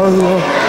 二十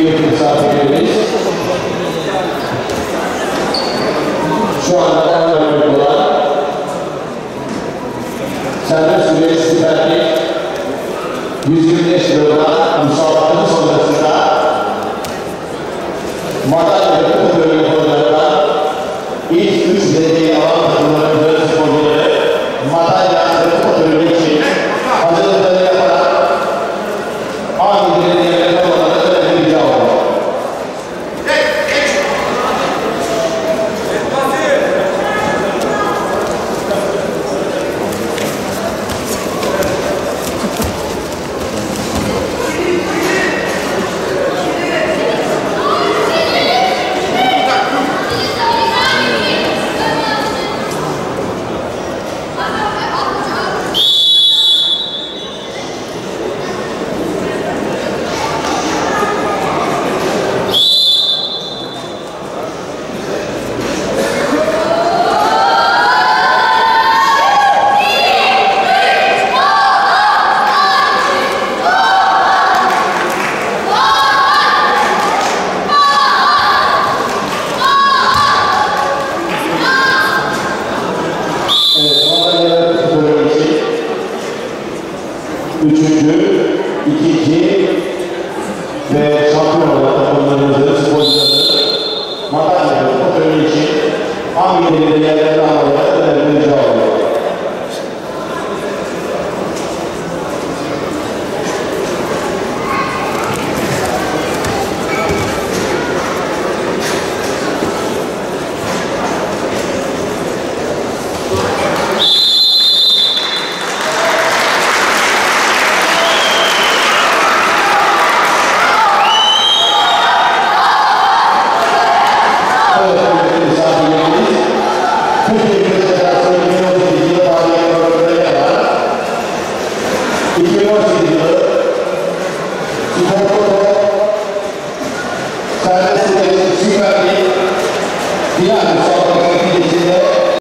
büyük misafirlerimiz. Şu anda en önemli olan serbest süreç siperlik 125 lira müsabakası sonrasında madalya